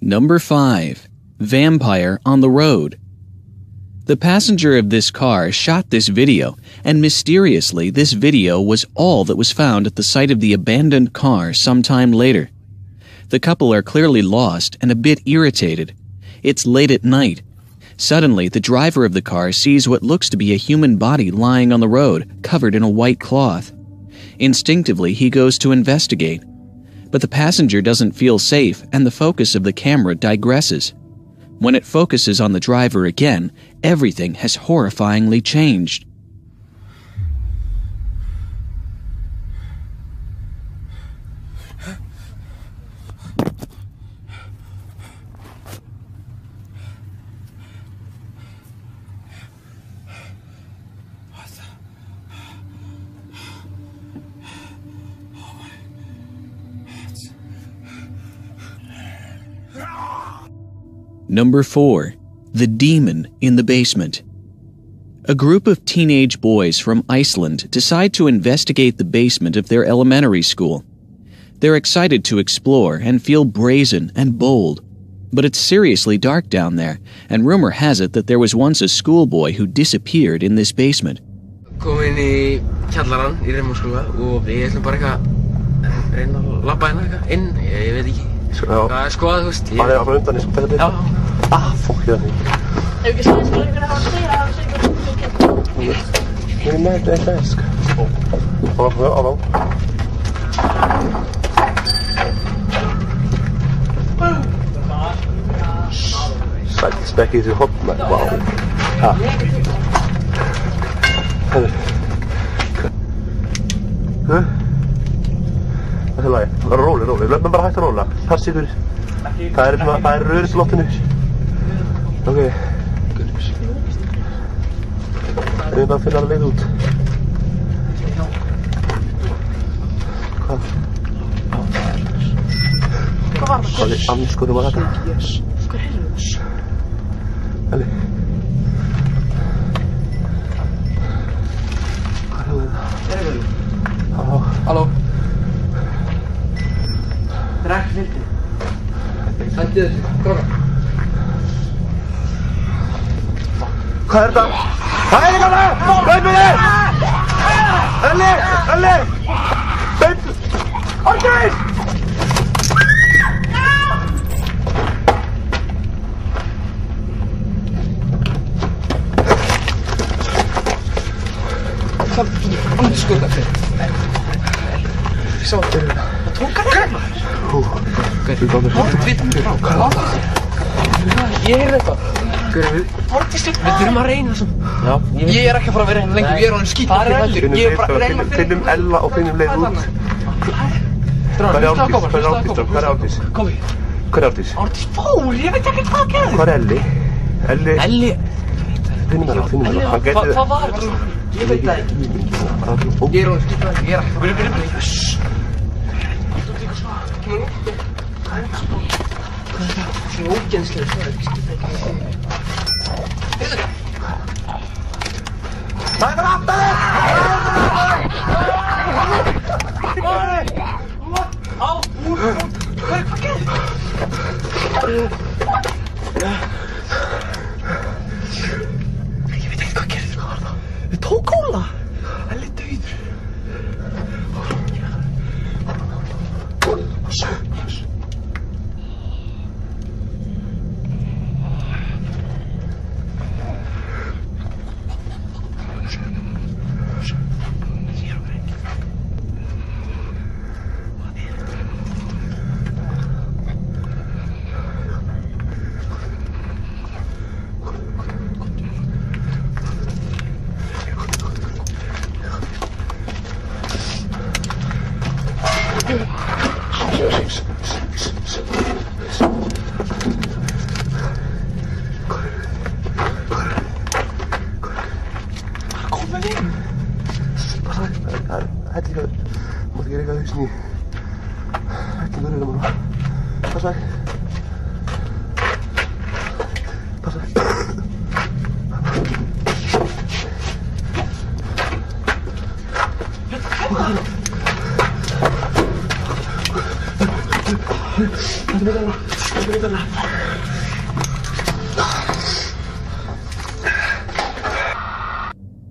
Number 5. Vampire on the Road. The passenger of this car shot this video, and mysteriously, this video was all that was found at the site of the abandoned car sometime later. The couple are clearly lost and a bit irritated. It's late at night. Suddenly, the driver of the car sees what looks to be a human body lying on the road, covered in a white cloth. Instinctively, he goes to investigate. But the passenger doesn't feel safe, and the focus of the camera digresses. When it focuses on the driver again, everything has horrifyingly changed. Number 4. The Demon in the Basement. A group of teenage boys from Iceland decide to investigate the basement of their elementary school. They're excited to explore and feel brazen and bold. But it's seriously dark down there, and rumor has it that there was once a schoolboy who disappeared in this basement. Í og við ætlum bara eitthvað að reyna að hérna eitthvað inn, ég veit ekki. Sko að, þú veist, ég... Það er bara undan í svona betið. Já. Ah, fokk, ég það er. Ef ekki segja sko einhvern veginn að hafa segja, það er segja einhvern veginn að hafa segja. Nei, nei, það er það, sko. Ó, á, á, á. Sætt, spekkið því hótt, maður. Vá. Hæ. Hæ. Það er lagi. Það er róli, róli. Löfum bara hægt að róla. Pass ykkur. Það er, það er rörið til lottinu. Ok. Við erum bara að finna að leið út. Hvað? Hvað er anskurum að þetta? Eli. Hvað er það? Halló. halló drakk sildið Sættið þessu, koma Hvað er þetta? Það er eitthvað það! Bönnið þig! Ölli! Ölli! Bönn! Orgrein! Það er andskoðað fyrir. Sáttir hérna. Sá, það hann hérna. Við komum Hátt við frá. Ég heyrði eitthvað. Hver við? Við þurfum að reyna þessum. Já. Ég er ekki að fara að vera hérna lengur, ég er honum skýt Hvar er heldur. Ég er bara að reyna að finnum Ella og finnum leið út. Hvað er Ártís? Hvað er Ártís? Hvað er Ártís? Komi, Hvað er Ártís? Ártís fór, ég veit ekki hvað að gera. Hvað er Elli? Elli, Elli, finnum Ella, finnum Ella. Hann hvað gæti hvað var þetta? Ég veit það ekki. það. Ég er honum skýt Hvað er það? Svona ógenslega þörg. Mæður aftur þig! Mæður! Á, úr, úr, hvað er það?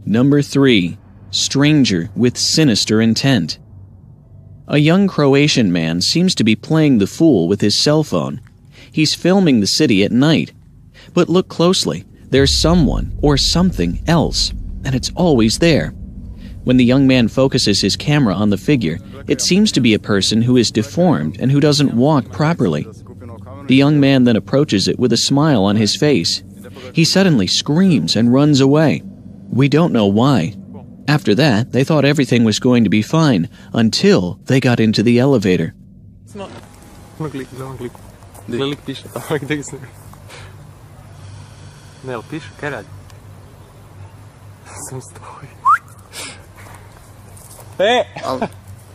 Number 3. Stranger with sinister intent. A young Croatian man seems to be playing the fool with his cell phone. He's filming the city at night. But look closely. There's someone or something else, and it's always there. When the young man focuses his camera on the figure, it seems to be a person who is deformed and who doesn't walk properly. The young man then approaches it with a smile on his face. He suddenly screams and runs away. We don't know why. After that, they thought everything was going to be fine until they got into the elevator. Samo klik, samo klik. Klik piše, tamo gdje se... Ne, jel piše, kaj radi? Sam stoji. E!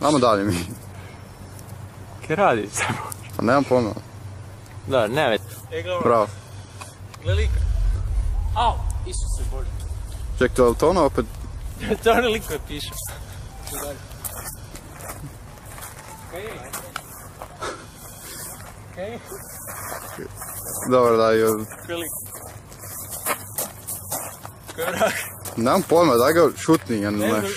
Al, dalje mi. Kaj radi? Pa nemam pojma. Da, ne već. E, Bravo. lika. Au, Isuse Bože. Ček, to je to ono opet? to je onaj lik koji piše. Kaj je? Kaj je? Dobro, da, jo, Kaj je lik? Kaj je vrak? nemam pojma, daj ga šutni, ja ne znaš.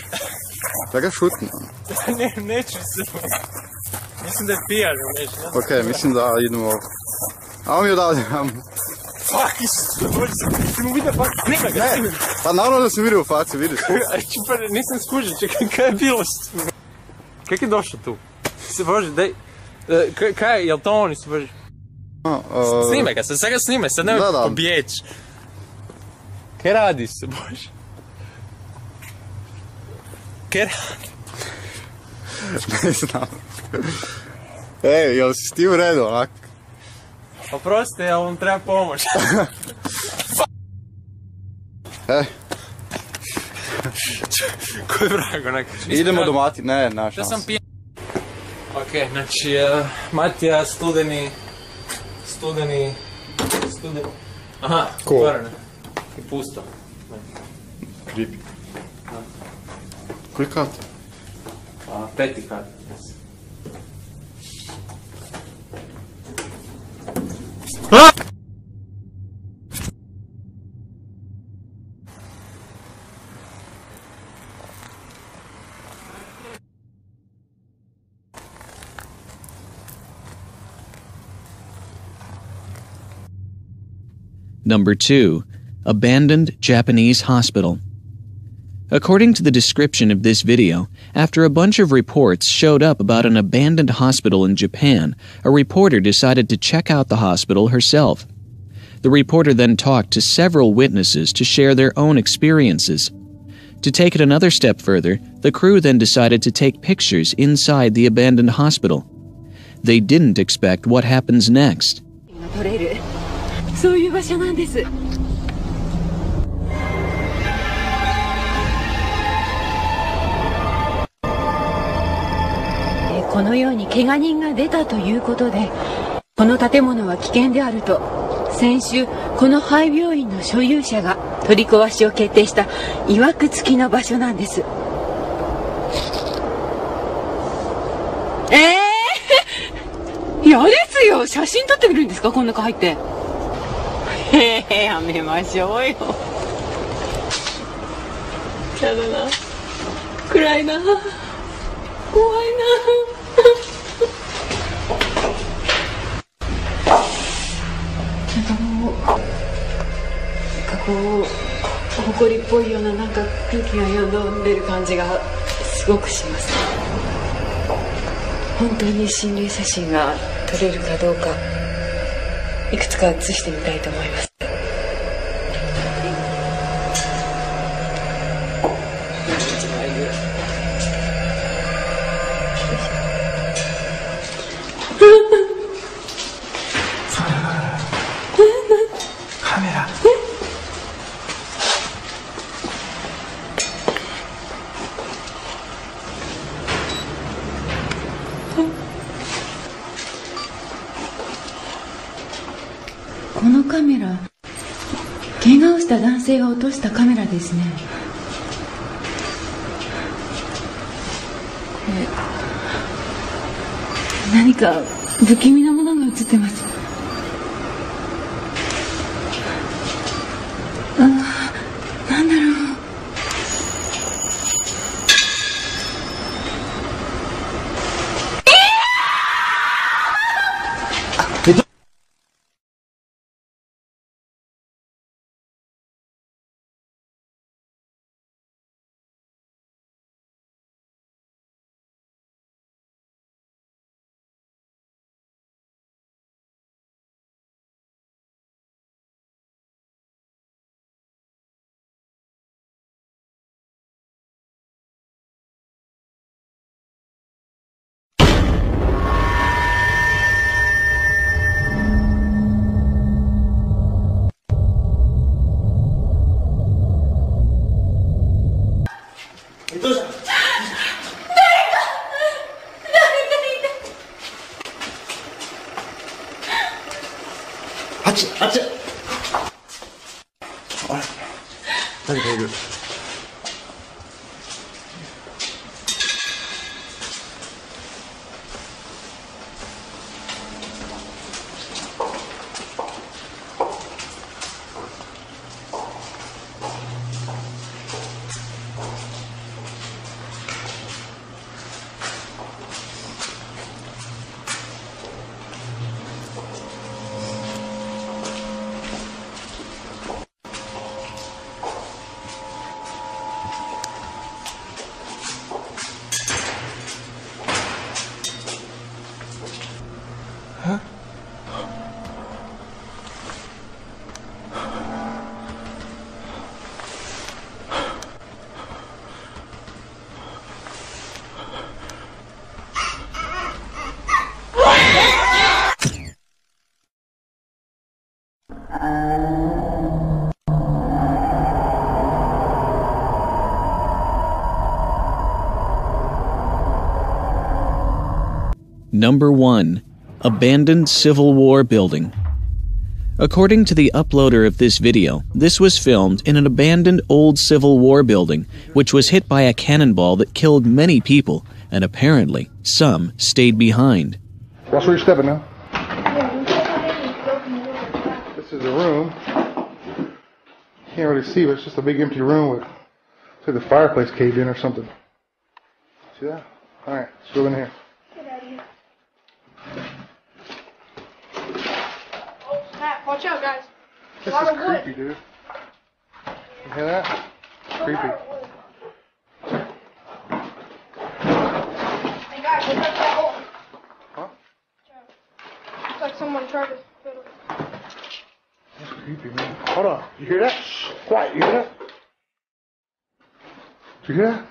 Daj ga šutni. Ne, neću se. Mislim da je pijan, ili nešto. ne? Ok, mislim da idemo... Amo mi odavde, amo. Fuck, Isuse Bože, si mu vidio fuck, snima ga, ga. Pa naravno da sam vidio u faci, vidiš. A čupa, nisam skužio, čekaj, kaj je bilo? Kako je došao tu? Se Bože, daj... e, Kaj, kaj je, jel to on, se Bože? A, a, Snimaj ga, sad, ga snimaj, sad nemoj pobjeći. Kaj radi se, Bože? Kaj radi? Ne znam. Ej, jel si ti u redu, onak? Oprosti, ali vam treba pomoć. E, Koji vrag, onak? idemo do Mati, ne, naš Ja sam pijan. Ok, znači, uh, Matija, studeni... Studeni... Studeni... Aha, Ko? otvoreno. I pusto. Creepy. Koji kat? A, peti kat. Number 2. Abandoned Japanese Hospital. According to the description of this video, after a bunch of reports showed up about an abandoned hospital in Japan, a reporter decided to check out the hospital herself. The reporter then talked to several witnesses to share their own experiences. To take it another step further, the crew then decided to take pictures inside the abandoned hospital. They didn't expect what happens next. このように怪我人が出たということでこの建物は危険であると先週この廃病院の所有者が取り壊しを決定した曰く付きの場所なんです。ええー、嫌ですよ。写真撮ってくるんですか？こん中入って。へえやめましょうよ。やだな。暗いな。怖いな。こう埃っぽいようななんか空気が読んでる感じがすごくします本当に心霊写真が撮れるかどうかいくつか写してみたいと思います。このカメラ怪我をした男性が落としたカメラですね。これ何か不気味なものが映ってます。あっちあっち。あれ？誰かいる「Number 1 Abandoned Civil War Building. According to the uploader of this video, this was filmed in an abandoned old Civil War building, which was hit by a cannonball that killed many people, and apparently, some stayed behind. Watch where you're stepping now. This is a room. Can't really see, but it's just a big empty room with, like the fireplace caved in or something. See that? Alright, let's go in here. Oh, snap. Watch out, guys. This is of wood. creepy, dude. You hear that? Creepy. Hey, guys, look at that hole. Huh? Looks like someone tried to fiddle. That's creepy, man. Hold on. You hear that? Shh, quiet. You hear that? Did you hear that?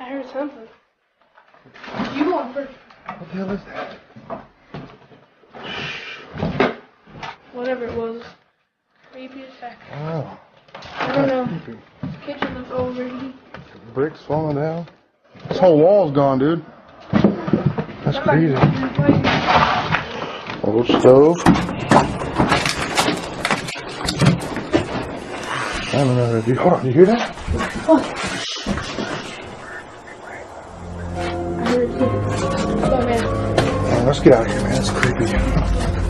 I heard something. You going first. What the hell is that? Whatever it was. Creepy as heck. Oh, I don't know. creepy. Kitchen looks overheated. Bricks falling down. This whole wall's gone, dude. That's crazy. Old stove. I don't know do. Hold on, you hear that? Oh. I heard it. Oh, man. Oh, let's get out of here, man. It's creepy.